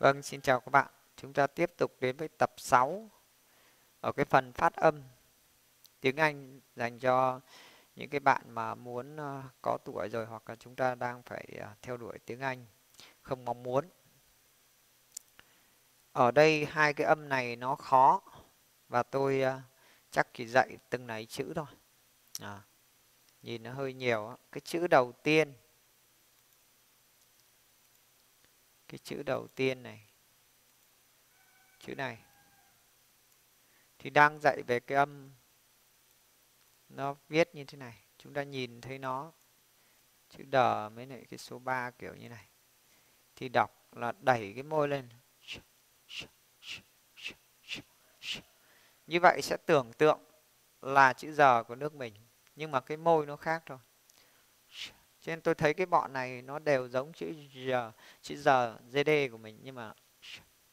Vâng, xin chào các bạn. Chúng ta tiếp tục đến với tập 6 ở cái phần phát âm tiếng Anh dành cho những cái bạn mà muốn ờ, có tuổi rồi hoặc là chúng ta đang phải ờ, theo đuổi tiếng Anh không mong muốn. Ở đây hai cái âm này nó khó và tôi ờ, chắc chỉ dạy từng này chữ thôi. À, nhìn nó hơi nhiều. Cái chữ đầu tiên cái chữ đầu tiên này. Chữ này. Thì đang dạy về cái âm, nó viết như thế này. Chúng ta nhìn thấy nó, chữ đờ mới lại cái số 3 kiểu như này. Thì đọc là đẩy cái môi lên. Như vậy sẽ tưởng tượng là chữ giờ của nước mình, nhưng mà cái môi nó khác thôi cho nên tôi thấy cái bọn này nó đều giống chữ g chữ g gd của mình, nhưng mà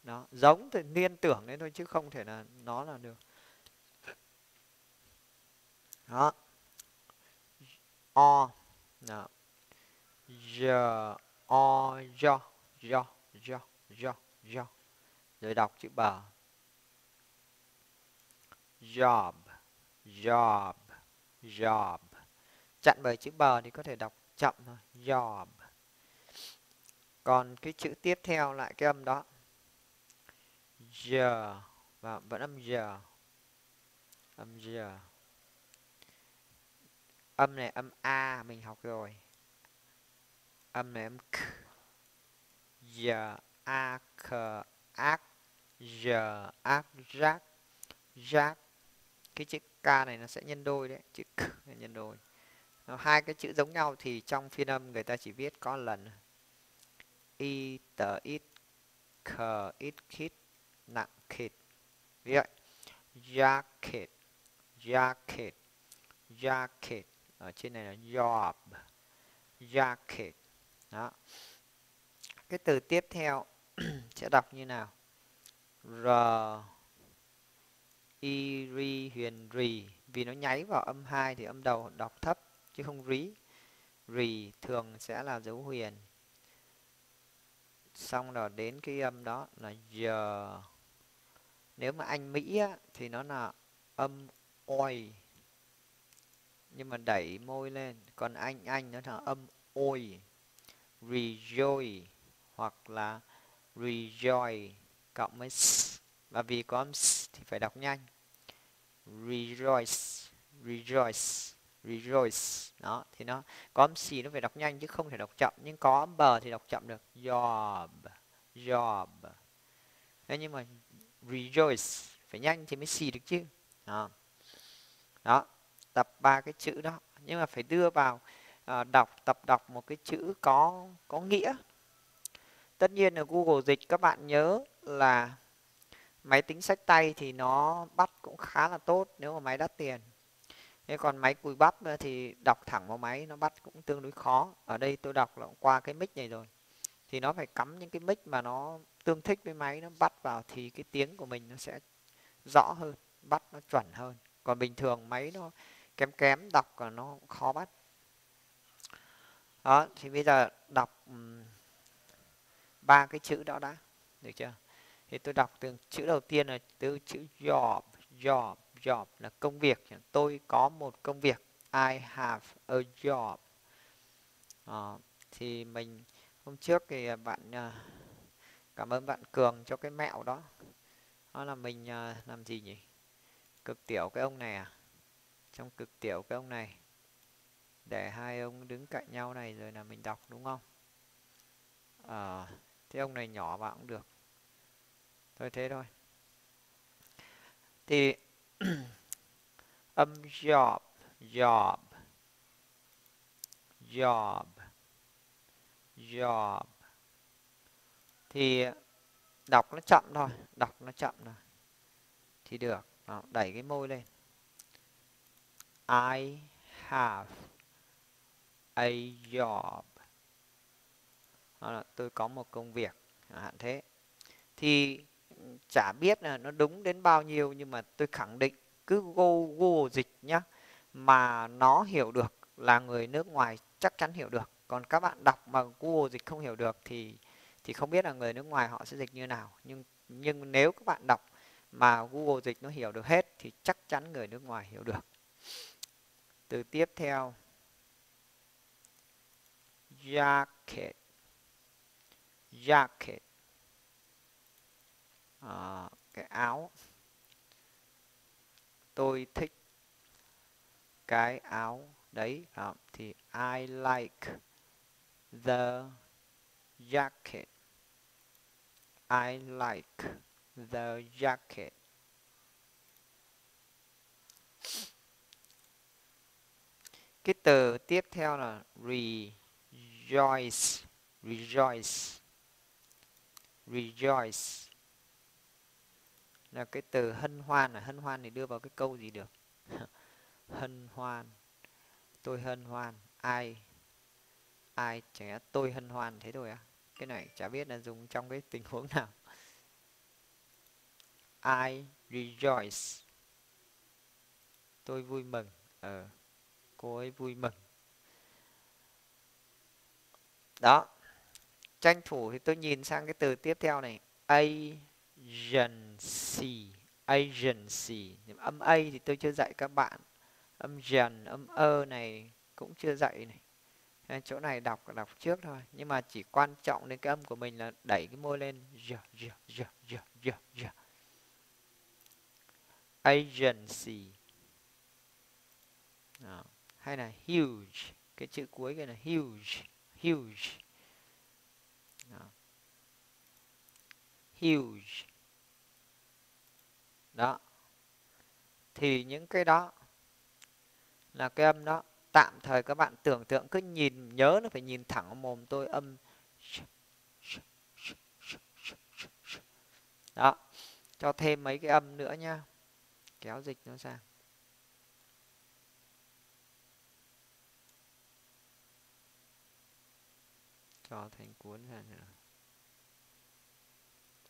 nó giống thì liên tưởng đấy thôi chứ không thể là nó là được. Đó. O. Nào g, o do do do do do rồi đọc chữ bờ job job job. Chặn bởi chữ bờ thì có thể đọc chậm thôi job còn cái chữ tiếp theo lại cái âm đó. Giờ và vẫn âm giờ. Âm giờ. Âm này âm a mình học rồi. Âm này âm k. Giờ, a, k, ác. Giờ, ác, rác. Rác. Cái chữ k này nó sẽ nhân đôi đấy, chữ k nhân đôi hai cái chữ giống nhau thì trong phiên âm người ta chỉ viết có lần. Y tờ ít khờ ít khít nặng khít như vậy. Jacket jacket jacket ở trên này là job. Jacket đó. Cái từ tiếp theo sẽ đọc như nào? R, i ri huyền rì. Vì nó nháy vào âm hai thì âm đầu đọc thấp chứ không rí. Rì thường sẽ là dấu huyền. Xong rồi đến cái âm đó là giờ. Nếu mà anh mỹ á, thì nó là âm oi. Nhưng mà đẩy môi lên. Còn anh anh nó là âm ôi. Rejoice hoặc là rejoice cộng với s. Và vì có âm s thì phải đọc nhanh. Rejoice rejoice rejoice. Đó thì nó có âm xì nó phải đọc nhanh chứ không thể đọc chậm. Nhưng có âm bờ thì đọc chậm được. Job job. Thế nhưng mà rejoice phải nhanh thì mới xì được chứ. Đó, đó. tập ba cái chữ đó. Nhưng mà phải đưa vào à, đọc tập đọc một cái chữ có có nghĩa. Tất nhiên là google dịch các bạn nhớ là máy tính sách tay thì nó bắt cũng khá là tốt nếu mà máy đắt tiền thế còn máy cùi bắp thì đọc thẳng vào máy, nó bắt cũng tương đối khó. Ở đây tôi đọc là qua cái mic này rồi. Thì nó phải cắm những cái mic mà nó tương thích với máy, nó bắt vào thì cái tiếng của mình nó sẽ rõ hơn, bắt nó chuẩn hơn. Còn bình thường máy nó kém kém, đọc là nó khó bắt. Đó, thì bây giờ đọc ba cái chữ đó đã, được chưa? Thì tôi đọc từ chữ đầu tiên là từ chữ job job job là công việc tôi có một công việc. I have a job. À, thì mình hôm trước thì à, bạn à, cảm ơn bạn cường cho cái mẹo đó. Đó là mình à, làm gì nhỉ? Cực tiểu cái ông này à? Trong cực tiểu cái ông này. Để hai ông đứng cạnh nhau này rồi là mình đọc đúng không? À, thế ông này nhỏ vào cũng được. Thôi thế thôi. Thì âm um, job job job job. Thì đọc nó chậm thôi đọc nó chậm thôi. Thì được Đó, đẩy cái môi lên. I have a job. Đó là tôi có một công việc hạn thế. Thì chả biết là nó đúng đến bao nhiêu nhưng mà tôi khẳng định cứ Google, Google dịch nhá mà nó hiểu được là người nước ngoài chắc chắn hiểu được. Còn các bạn đọc mà Google dịch không hiểu được thì thì không biết là người nước ngoài họ sẽ dịch như nào. Nhưng nhưng nếu các bạn đọc mà Google dịch nó hiểu được hết thì chắc chắn người nước ngoài hiểu được. Từ tiếp theo. Jacket jacket uh, cái áo. Tôi thích cái áo đấy. À, thì I like the jacket. I like the jacket. Cái từ tiếp theo là rejoice. Rejoice. Rejoice là cái từ hân hoan là hân hoan thì đưa vào cái câu gì được? Hân hoan. Tôi hân hoan. Ai? Ai chẳng tôi hân hoan thế thôi à? Cái này chả biết là dùng trong cái tình huống nào. I rejoice? Tôi vui mừng. Ờ cô ấy vui mừng. Đó. Tranh thủ thì tôi nhìn sang cái từ tiếp theo này. A agency. Agency. Âm a thì tôi chưa dạy các bạn. Âm dần âm ơ này cũng chưa dạy này. Chỗ này đọc đọc trước thôi. Nhưng mà chỉ quan trọng đến cái âm của mình là đẩy cái môi lên. Agency. Đó. hay là huge. Cái chữ cuối cái là huge. Huge. Đó. huge đó. Thì những cái đó là cái âm đó. Tạm thời các bạn tưởng tượng, cứ nhìn, nhớ nó phải nhìn thẳng vào mồm tôi. Âm đó. Cho thêm mấy cái âm nữa nha. Kéo dịch nó sang cho thành cuốn ra nữa.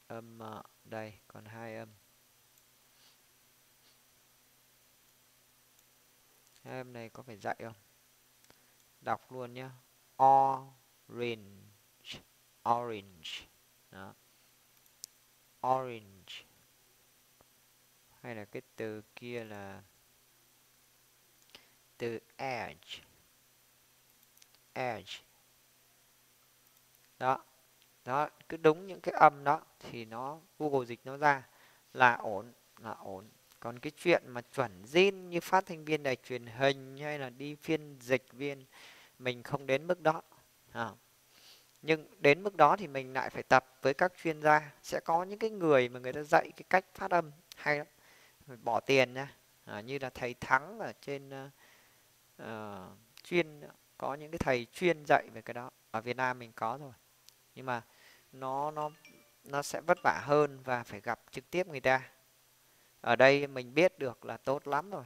Âm ờ, đây, còn hai âm. Em này có phải dạy không? Đọc luôn nhé orange. Orange. Đó. Orange. Hay là cái từ kia là từ edge. Edge. Đó. Đó, cứ đúng những cái âm đó thì nó google dịch nó ra. Là ổn là ổn còn cái chuyện mà chuẩn zin như phát thanh viên đài truyền hình hay là đi phiên dịch viên mình không đến mức đó. À. nhưng đến mức đó thì mình lại phải tập với các chuyên gia. Sẽ có những cái người mà người ta dạy cái cách phát âm hay lắm. Bỏ tiền nha. À, như là thầy thắng ở trên uh, uh, chuyên có những cái thầy chuyên dạy về cái đó. Ở Việt Nam mình có rồi. Nhưng mà nó nó nó sẽ vất vả hơn và phải gặp trực tiếp người ta ở đây mình biết được là tốt lắm rồi.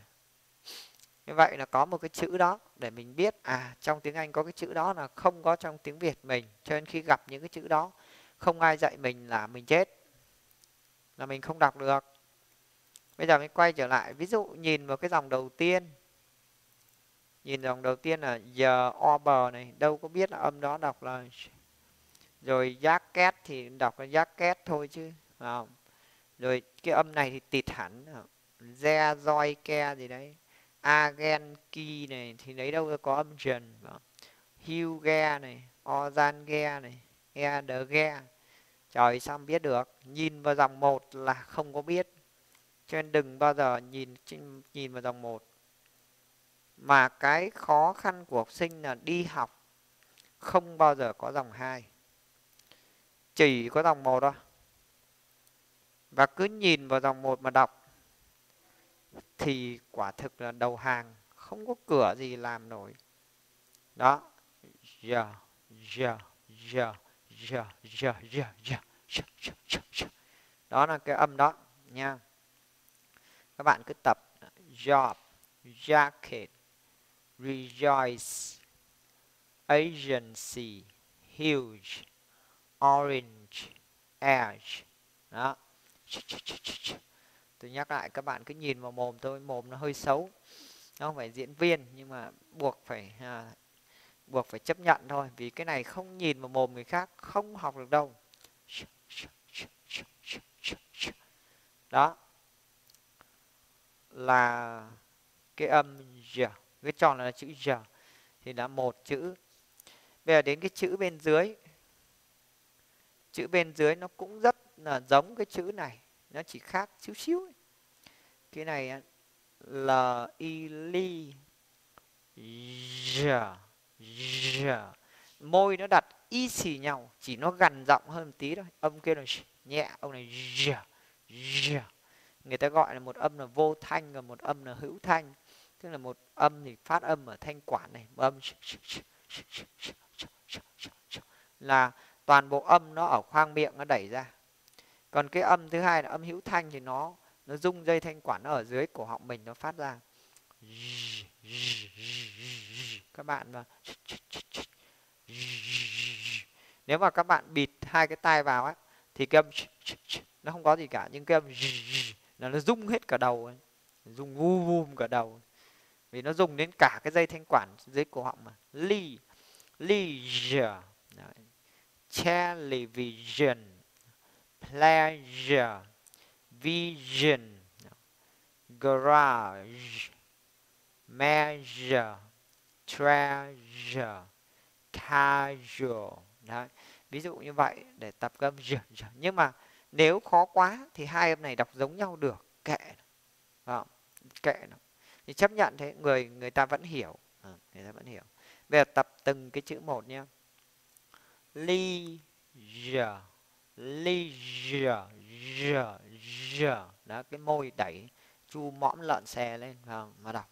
Như vậy là có một cái chữ đó để mình biết à trong tiếng Anh có cái chữ đó là không có trong tiếng Việt mình, cho nên khi gặp những cái chữ đó, không ai dạy mình là mình chết, là mình không đọc được. Bây giờ mình quay trở lại, ví dụ nhìn vào cái dòng đầu tiên, nhìn dòng đầu tiên là giờ over này, đâu có biết là âm đó đọc là rồi jacket thì đọc là jacket thôi chứ không? Rồi cái âm này thì tịt hẳn ờ, re, roi, ke gì đấy. Agen, ki này, thì lấy đâu có âm trần hiu ge này, ozan, ge này e đờ, ge. Trời, sao biết được? Nhìn vào dòng một là không có biết. Cho nên đừng bao giờ nhìn nhìn vào dòng một. Mà cái khó khăn của học sinh là đi học không bao giờ có dòng hai. Chỉ có dòng một thôi và cứ nhìn vào dòng một mà đọc, thì quả thực là đầu hàng, không có cửa gì làm nổi. Đó. Giờ giờ giờ giờ giờ giờ giờ đó là cái âm đó, nha. Các bạn cứ tập. Job, jacket, rejoice, agency, huge, orange, edge. Đó tôi nhắc lại các bạn cứ nhìn vào mồm tôi mồm nó hơi xấu. Nó không phải diễn viên nhưng mà buộc phải à, buộc phải chấp nhận thôi. Vì cái này không nhìn vào mồm người khác không học được đâu. Đó. Là cái âm g cái tròn là chữ g thì đã một chữ. Bây giờ đến cái chữ bên dưới. Chữ bên dưới nó cũng rất là giống cái chữ này nó chỉ khác xíu xíu cái này là y li giờ giờ môi nó đặt y xì nhau chỉ nó gần giọng hơn một tí thôi âm kia là nhẹ ông này giờ giờ người ta gọi là một âm là vô thanh và một âm là hữu thanh tức là một âm thì phát âm ở thanh quản này một âm là toàn bộ âm nó ở khoang miệng nó đẩy ra còn cái âm thứ hai là âm hữu thanh thì nó nó rung dây thanh quản nó ở dưới cổ họng mình nó phát ra. Các bạn mà nếu mà các bạn bịt hai cái tai vào á, thì cái âm nó không có gì cả, nhưng cái âm là nó rung hết cả đầu ấy. rung vu vum cả đầu. Vì nó dùng đến cả cái dây thanh quản dưới cổ họng mà. Ly leisure television pleasure vision garage measure treasure casual. Đấy. ví dụ như vậy để tập âm nhưng mà nếu khó quá thì hai âm này đọc giống nhau được kệ Không? kệ nó. Thì chấp nhận thế người người ta vẫn hiểu. À, người ta vẫn hiểu. Bây giờ tập từng cái chữ một nhé. Leisure leisure giờ giờ đó cái môi đẩy chu mõm lợn xè lên. Không mà đọc.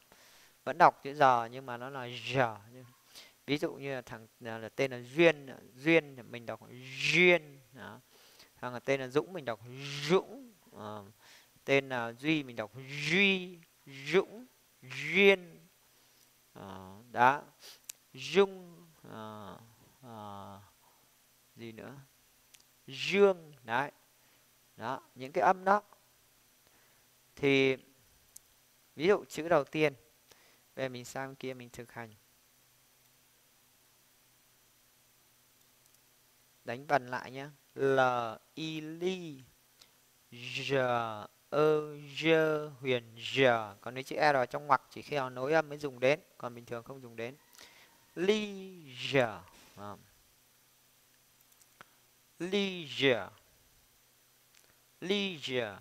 Vẫn đọc chữ giờ nhưng mà nó là giờ ví dụ như là thằng à, là tên là duyên duyên mình đọc duyên. Đó. thằng là tên là dũng mình đọc dũng. À, tên là duy mình đọc duy dũng duyên. Ờ, à, đã dung à, à, gì nữa? Dương, đấy. Đó, những cái âm đó. Thì, ví dụ chữ đầu tiên, về mình sang kia mình thực hành. Đánh vần lại nhé l, i li j, ơ, j, huyền, j. Còn nếu chữ r trong ngoặc chỉ khi nào nối âm mới dùng đến, còn bình thường không dùng đến. Li giờ leisure. Leisure.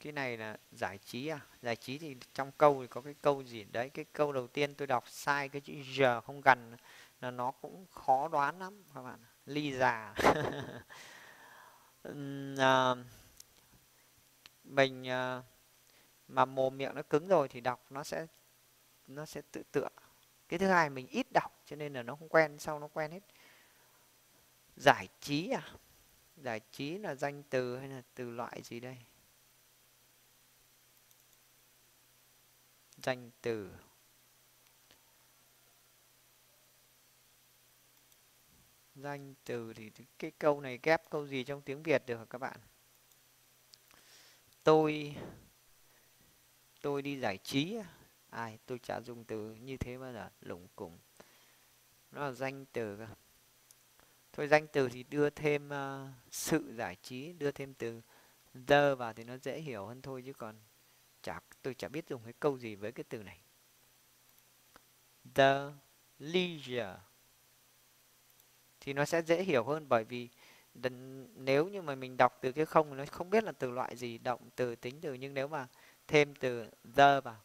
Cái này là giải trí à? Giải trí thì trong câu thì có cái câu gì? Đấy, cái câu đầu tiên tôi đọc sai cái chữ giờ không gần. Là nó cũng khó đoán lắm các bạn. Ly già mình à, mà mồm miệng nó cứng rồi thì đọc nó sẽ nó sẽ tự tựa. Cái thứ hai mình ít đọc cho nên là nó không quen, sau nó quen hết giải trí à? Giải trí là danh từ hay là từ loại gì đây? Danh từ. Danh từ thì cái câu này ghép câu gì trong tiếng việt được các bạn? Tôi tôi đi giải trí ai, tôi chả dùng từ như thế bao giờ. Lủng củng. Nó là danh từ cơ thôi danh từ thì đưa thêm uh, sự giải trí đưa thêm từ the vào thì nó dễ hiểu hơn thôi chứ còn chả tôi chả biết dùng cái câu gì với cái từ này. The leisure. Thì nó sẽ dễ hiểu hơn bởi vì nếu như mà mình đọc từ cái không nó không biết là từ loại gì động từ tính từ nhưng nếu mà thêm từ the vào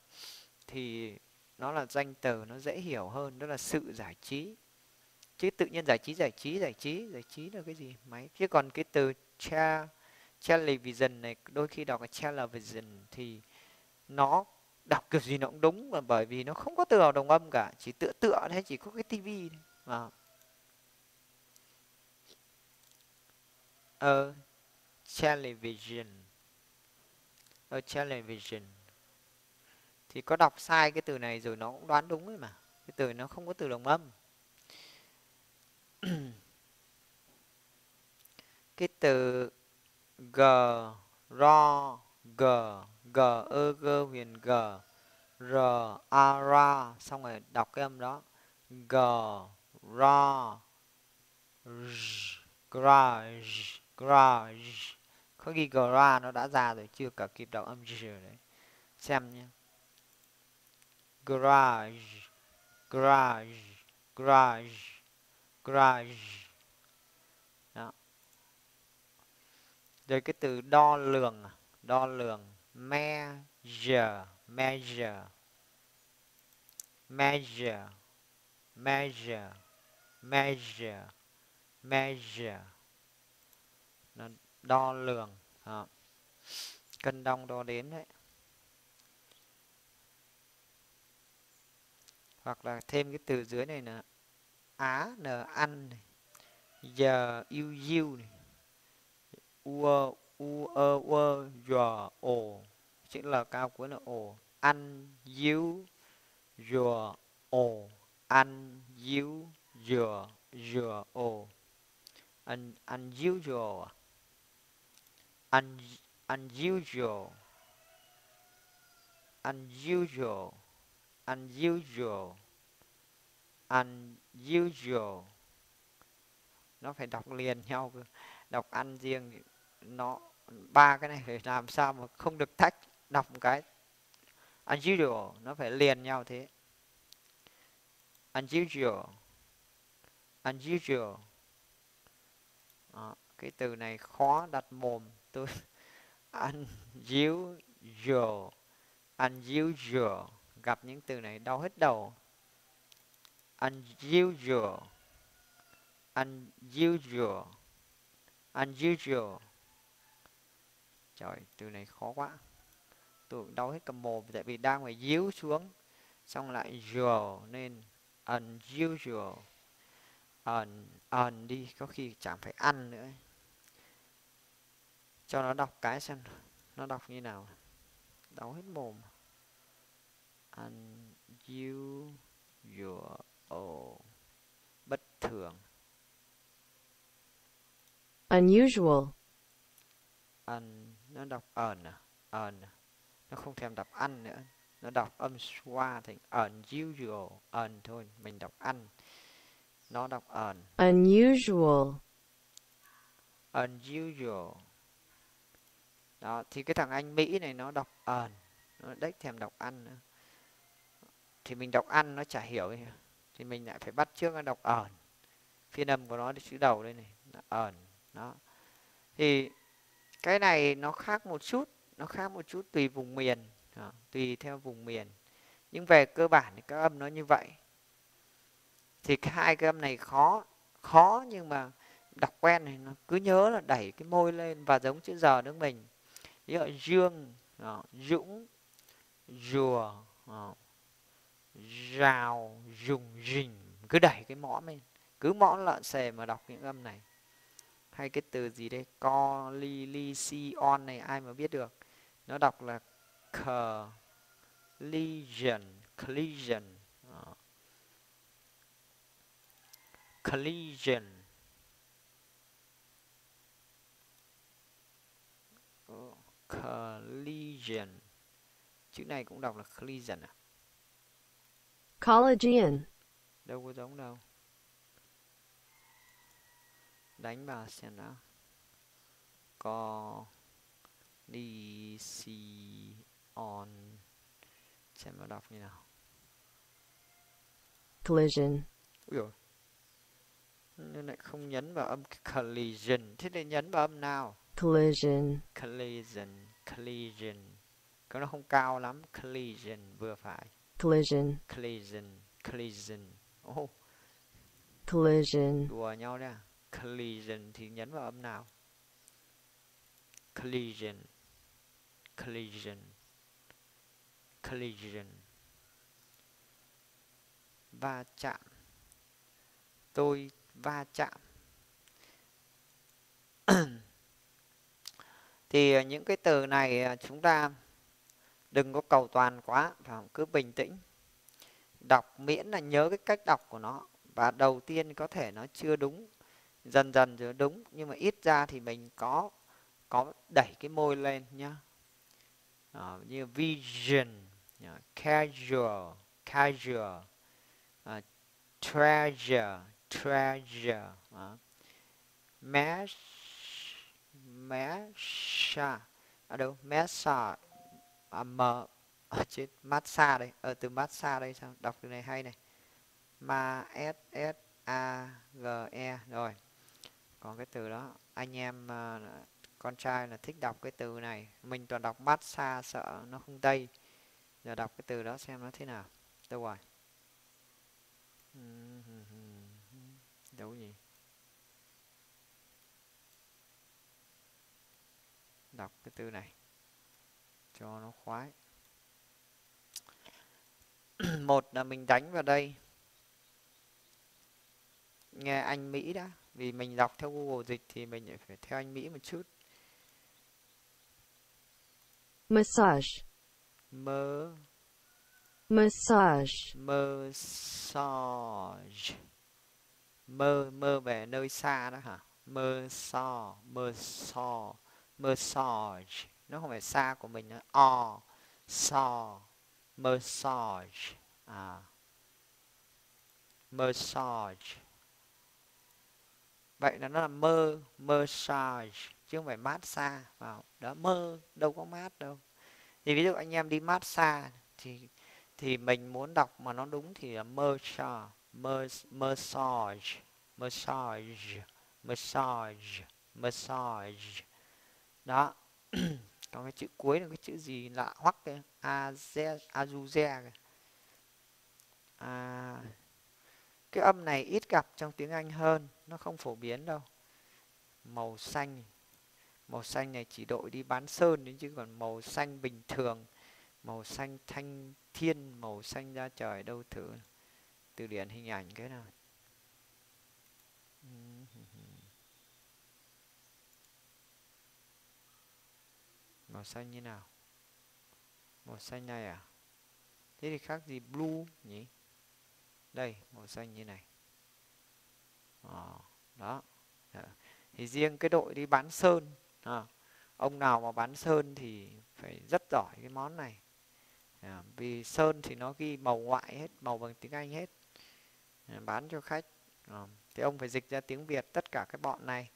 thì nó là danh từ nó dễ hiểu hơn đó là sự giải trí chứ tự nhiên giải trí giải trí giải trí giải trí là cái gì? Máy. Chứ còn cái từ cha television này, đôi khi đọc là television thì nó đọc kiểu gì nó cũng đúng mà bởi vì nó không có từ nào đồng âm cả, chỉ tựa tựa thế chỉ có cái tivi mà ờ television. Ờ television. Thì có đọc sai cái từ này rồi nó cũng đoán đúng ấy mà. Cái từ nó không có từ đồng âm. cái từ g ro g g, ơ, g, huyền g, r, a ra xong rồi đọc cái âm đó. G ra garage garage có ghi ra nó đã ra rồi, chưa cả kịp đọc âm g đấy. Xem nhé. Garage garage garage garage đó. Rồi cái từ đo lường à? đo lường. Measure. Measure. Measure. Measure. Measure. Measure. Nó đo lường. Đó. cân đong đo đếm đấy. Hoặc là thêm cái từ dưới này nữa á n ăn này giờ yêu yêu này u u ơ ơ dò ồ chữ l cao cuối là ồ. Ăn yêu dừa ồ. Ăn yêu dừa dừa ồ. Un, unusual un, unusual unusual un usual. Nó phải đọc liền nhau đọc ăn riêng nó ba cái này phải làm sao mà không được tách. Đọc một cái. Unusual nó phải liền nhau thế. Unusual. Unusual. Đó, cái từ này khó đặt mồm. Tôi unusual. Unusual. Gặp những từ này đau hết đầu unusual unusual unusual trời, từ này khó quá. Tôi đau hết cầm mồm, tại vì đang phải díu xuống, xong lại usual nên unusual ẩn ẩn đi, có khi chẳng phải ăn nữa. Cho nó đọc cái xem nó đọc như nào. Đau hết mồm. Unusual bất thường. Unusual. Ẩn nó đọc ẩn à? Ẩn nó không thèm đọc ăn nữa. Nó đọc âm xoa thành unusual ẩn thôi mình đọc ăn. Nó đọc ẩn. Unusual. Unusual. Đó thì cái thằng anh mỹ này nó đọc ẩn. Nó đếch thèm đọc ăn nữa. Thì mình đọc ăn nó chả hiểu thì mình lại phải bắt trước nó đọc ẩn. Phiên âm của nó chữ đầu đây này ẩn đó. Thì cái này nó khác một chút nó khác một chút tùy vùng miền đó, tùy theo vùng miền. Nhưng về cơ bản thì các âm nó như vậy. Thì cái hai cái âm này khó khó nhưng mà đọc quen này nó cứ nhớ là đẩy cái môi lên và giống chữ giờ nước mình. Ví dụ dương đó, dũng rùa đó, rào dùng rình cứ đẩy cái mõm lên. Cứ mõm lợn xề mà đọc những âm này. Hay cái từ gì đây? Co, li li, si, on này, ai mà biết được. Nó đọc là collision. Collision. Collision collision. Chữ này cũng đọc là collision à? Collagen đâu có giống đâu. Đánh vào xem nào. Co đi si on. Xem nó đọc như nào. Collision. Ui dồi. nhưng lại không nhấn vào âm collision. Thế thì nhấn vào âm nào? Collision. Collision collision. Cái nó không cao lắm. Collision vừa phải collision. Collision. Collision. Oh, collision. Đùa nhau đấy à collision thì nhấn vào âm nào? Collision. Collision. Collision. Va chạm. Tôi va chạm. Thì những cái từ này à, chúng ta đừng có cầu toàn quá và cứ bình tĩnh. Đọc miễn là nhớ cái cách đọc của nó. Và đầu tiên có thể nó chưa đúng dần dần rồi đúng. Nhưng mà ít ra thì mình có có đẩy cái môi lên nhá. À, như vision casual casual. Uh, treasure treasure. Đó. mesh mesh ở đâu? Massage à, m ở trên massage đây ở từ massage đây sao đọc từ này hay này. Ma s s a g e rồi. Còn cái từ đó anh em uh, con trai là thích đọc cái từ này. Mình toàn đọc massage sợ nó không tây. Giờ đọc cái từ đó xem nó thế nào. Đâu rồi? Đâu gì đọc cái từ này cho nó khoái. Một là mình đánh vào đây. Nghe anh Mỹ đã vì mình đọc theo Google dịch thì mình phải theo anh Mỹ một chút. Massage. Mơ. Massage. Massage. Mơ mơ về nơi xa đó hả? Mơ so mơ so massage nó không phải xa của mình nữa. O, so, massage. À. Massage. Vậy là nó là mơ, massage, chứ không phải massage vào đó, mơ, đâu có mát đâu. Thì ví dụ anh em đi massage thì thì mình muốn đọc mà nó đúng thì là massage massage massage massage massage. Đó. còn cái chữ cuối là cái chữ gì lạ hoắc cái aze azuze à, cái âm này ít gặp trong tiếng anh hơn nó không phổ biến đâu. Màu xanh màu xanh này chỉ đội đi bán sơn đấy chứ còn màu xanh bình thường màu xanh thanh thiên màu xanh ra trời đâu thử từ điển hình ảnh cái nào? Màu xanh như nào? Màu xanh này à? Thế thì khác gì blue nhỉ? Đây màu xanh như này. À, đó. Dạ. Thì riêng cái đội đi bán sơn à, ông nào mà bán sơn thì phải rất giỏi cái món này. À, vì sơn thì nó ghi màu ngoại hết màu bằng tiếng anh hết. À, bán cho khách. À, thì ông phải dịch ra tiếng việt tất cả cái bọn này.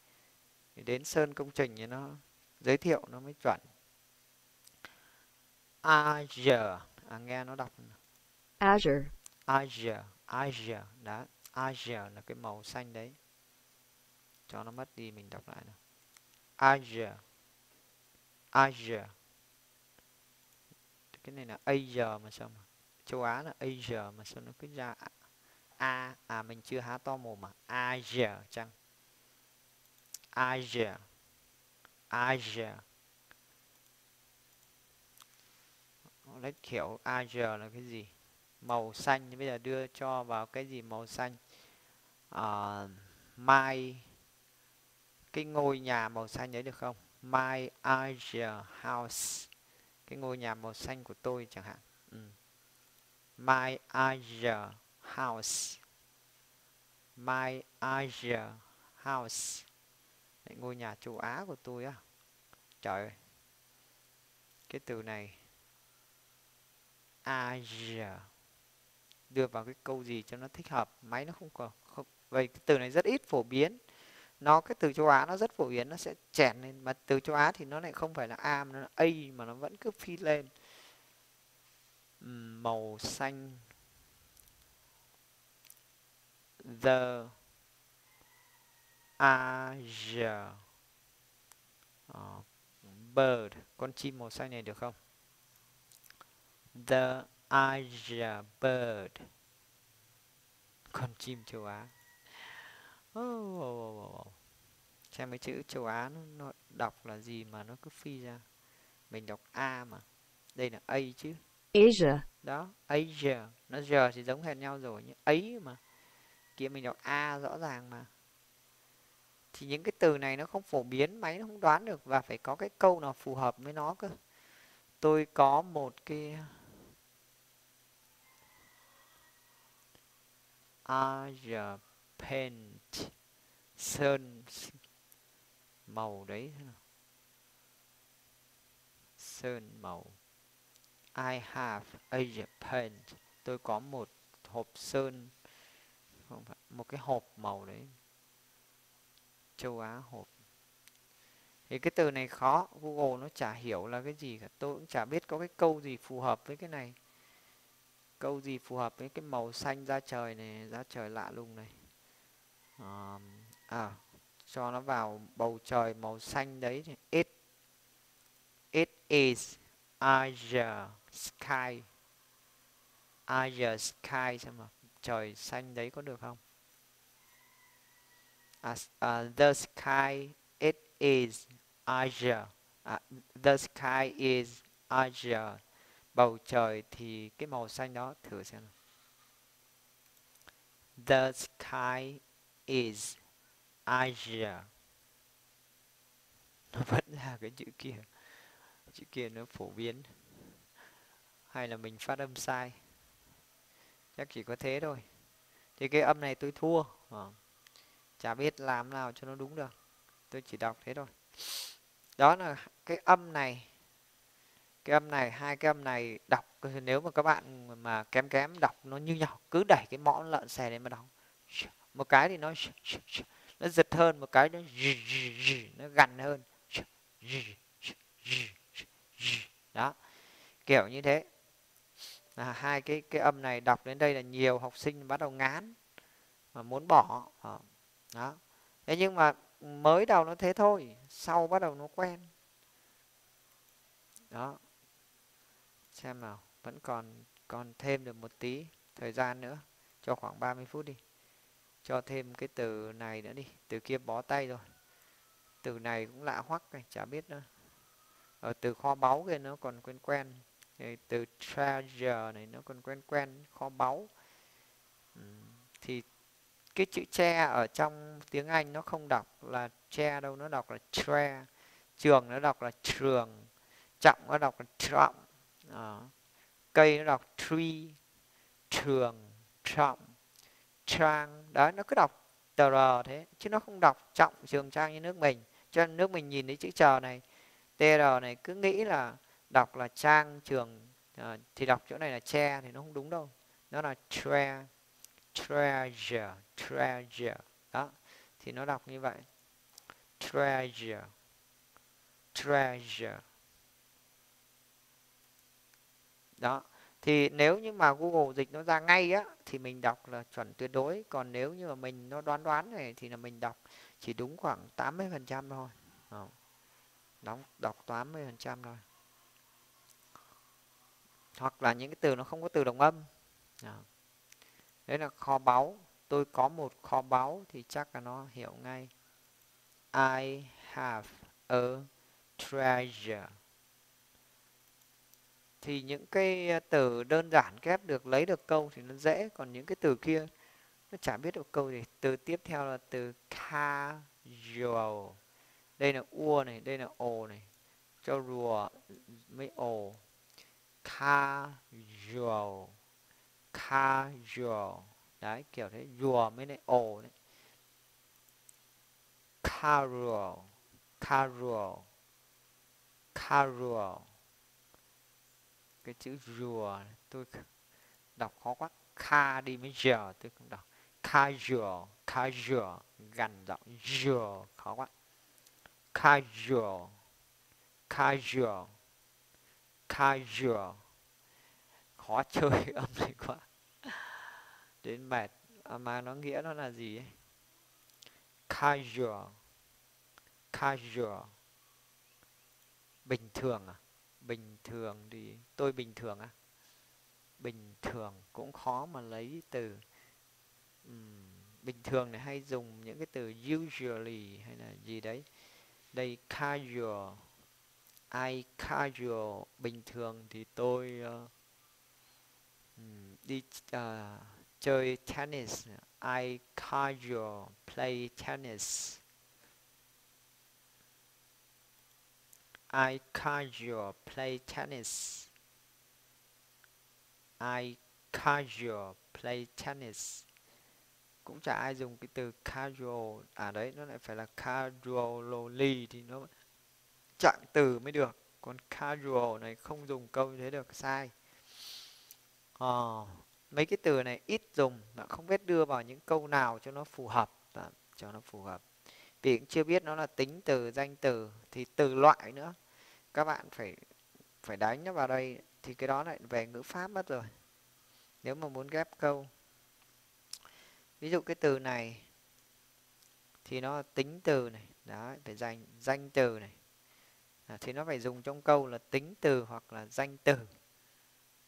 Thì đến sơn công trình thì nó giới thiệu nó mới chuẩn. Azure. À, nghe nó đọc Azure. Azure Azure. Đó Azure là cái màu xanh đấy. Cho nó mất đi mình đọc lại nào Azure. Azure. Cái này là Asia mà sao mà? Châu Á là Asia mà sao nó cứ ra A à mình chưa há to mồm mà Asia chăng? Asia Asia lấy kiểu Azure là cái gì? Màu xanh bây giờ đưa cho vào cái gì màu xanh? À, uh, my cái ngôi nhà màu xanh đấy được không? My Azure house cái ngôi nhà màu xanh của tôi chẳng hạn. Ừ. my Azure house. My Azure house. Đấy, ngôi nhà châu Á của tôi á. Trời ơi cái từ này Azure đưa vào cái câu gì cho nó thích hợp. Máy nó không có không vậy cái từ này rất ít phổ biến. Nó cái từ châu Á nó rất phổ biến nó sẽ chèn lên. Mà từ châu Á thì nó lại không phải là A mà nó là A mà nó vẫn cứ phi lên. Màu xanh. The Azure uh, ờ, bird. Con chim màu xanh này được không? The Azure bird con chim châu Á. Oh, oh, oh, xem cái chữ châu Á nó, nó đọc là gì mà nó cứ phi ra. Mình đọc A mà. Đây là A chứ. Asia. Đó Asia. Nó giờ thì giống hệt nhau rồi nhưng ấy mà. Kia mình đọc A rõ ràng mà. Thì những cái từ này nó không phổ biến máy nó không đoán được và phải có cái câu nào phù hợp với nó cơ. Tôi có một cái Azure paint sơn màu đấy sơn màu. I have a paint tôi có một hộp sơn. Không phải, một cái hộp màu đấy. Châu Á hộp. Thì cái từ này khó. Google nó chả hiểu là cái gì cả. Tôi cũng chả biết có cái câu gì phù hợp với cái này câu gì phù hợp với cái màu xanh da trời này da trời lạ lùng này. À, à cho nó vào bầu trời màu xanh đấy it it is Azure sky. Azure sky xem mà trời xanh đấy có được không? À, As, uh, à, the sky it is azure. Uh, the sky is azure bầu trời thì cái màu xanh đó, thử xem the sky is azure. Nó vẫn là cái chữ kia. Chữ kia nó phổ biến. Hay là mình phát âm sai? Chắc chỉ có thế thôi. Thì cái âm này tôi thua. À. chả biết làm nào cho nó đúng được. Tôi chỉ đọc thế thôi. Đó là cái âm này cái âm này, hai cái âm này đọc, nếu mà các bạn mà kém kém đọc nó như nhau cứ đẩy cái mõm lợn xè lên mà đọc một cái thì nó nó giật hơn, một cái nó nó gằn hơn. Đó, kiểu như thế. Là hai cái cái âm này đọc đến đây là nhiều học sinh bắt đầu ngán mà muốn bỏ. Ờ, đó. Thế nhưng mà mới đầu nó thế thôi, sau bắt đầu nó quen. Đó xem nào, vẫn còn còn thêm được một tí thời gian nữa. Cho khoảng 30 phút đi. Cho thêm cái từ này nữa đi. Từ kia bó tay rồi. Từ này cũng lạ hoắc này, chả biết nữa. Ở từ kho báu kia nó còn quen quen. Từ treasure này nó còn quen quen, kho báu. Ừ. thì cái chữ tre ở trong tiếng Anh nó không đọc là tre đâu, nó đọc là tre. Trường nó đọc là trường. Trọng nó đọc là trọng à, cây nó đọc tree trường trọng trang. Đó nó cứ đọc tờ r thế chứ nó không đọc trọng trường trang như nước mình. Cho nên nước mình nhìn thấy chữ chờ này tr này cứ nghĩ là đọc là trang trường à, thì đọc chỗ này là tre thì nó không đúng đâu. Nó là tre treasure treasure. Đó thì nó đọc như vậy. Treasure treasure đó, thì nếu như mà Google dịch nó ra ngay á, thì mình đọc là chuẩn tuyệt đối. Còn nếu như mà mình nó đoán đoán này thì là mình đọc chỉ đúng khoảng 80 phần trăm thôi. Đóng, đọc 80 phần trăm thôi. Hoặc là những cái từ nó không có từ đồng âm. Đó. đấy là kho báu. Tôi có một kho báu thì chắc là nó hiểu ngay. I have a treasure thì những cái ờ, từ đơn giản kép được lấy được câu thì nó dễ, còn những cái từ kia nó chả biết được câu gì. Từ tiếp theo là từ casual. Đây là ua này, đây là ồ này. Cho rùa mới ồ. Casual. Casual. Đấy, kiểu thế, rùa mới lại ồ đấy. Casual. Casual. Casual cái chữ rùa tôi đọc khó quá. Kha đi mới giờ tôi không đọc. Kha rùa kha rùa, gần giọng rùa, khó quá. Kha rùa kha rùa kha rùa. Khó chơi âm này quá. Đến mệt. À, mà nó nghĩa nó là gì ấy? Casual casual bình thường à? Bình thường thì tôi bình thường à bình thường cũng khó mà lấy từ um, bình thường này hay dùng những cái từ usually hay là gì đấy. Đây casual I casual bình thường thì tôi uh, đi uh, chơi tennis I casual play tennis. I casual play tennis. I casual play tennis. Cũng chả ai dùng cái từ casual. À đấy nó lại phải là casually thì nó chặn từ mới được. Còn casual này không dùng câu như thế được sai. À, mấy cái từ này ít dùng mà không biết đưa vào những câu nào cho nó phù hợp. Dạ, cho nó phù hợp. Vì cũng chưa biết nó là tính từ danh từ thì từ loại nữa các bạn phải phải đánh nó vào đây. Thì cái đó lại về ngữ pháp mất rồi. Nếu mà muốn ghép câu. Ví dụ cái từ này thì nó tính từ này. Đó phải dành danh từ này. À, thì nó phải dùng trong câu là tính từ hoặc là danh từ.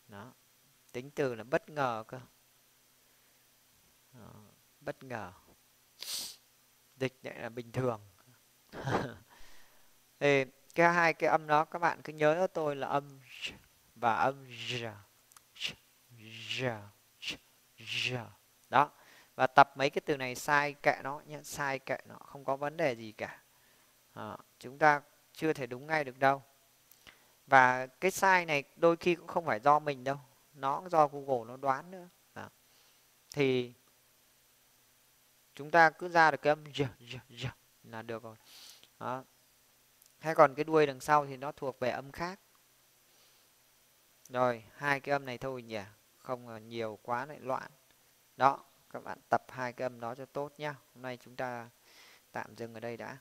Đó tính từ là bất ngờ cơ. Đó, bất ngờ. Dịch lại là bình thường. Ê cái hai cái âm đó các bạn cứ nhớ cho tôi là âm và âm j j j đó. Và tập mấy cái từ này sai kệ nó nhé sai kệ nó không có vấn đề gì cả. À, chúng ta chưa thể đúng ngay được đâu. Và cái sai này đôi khi cũng không phải do mình đâu nó do google nó đoán nữa. À. thì chúng ta cứ ra được cái âm j, j, j là được rồi. Đó thế còn cái đuôi đằng sau thì nó thuộc về âm khác. Rồi, hai cái âm này thôi nhỉ. Không nhiều quá lại loạn. Đó, các bạn tập hai cái âm đó cho tốt nhá. Hôm nay chúng ta tạm dừng ở đây đã.